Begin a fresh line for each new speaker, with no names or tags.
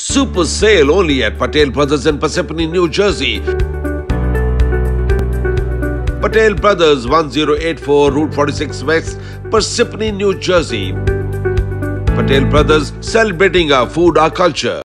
Super sale only at Patel Brothers in Parsippany, New Jersey. Patel Brothers 1084 Route 46 West, Parsippany, New Jersey. Patel Brothers celebrating our food, our culture.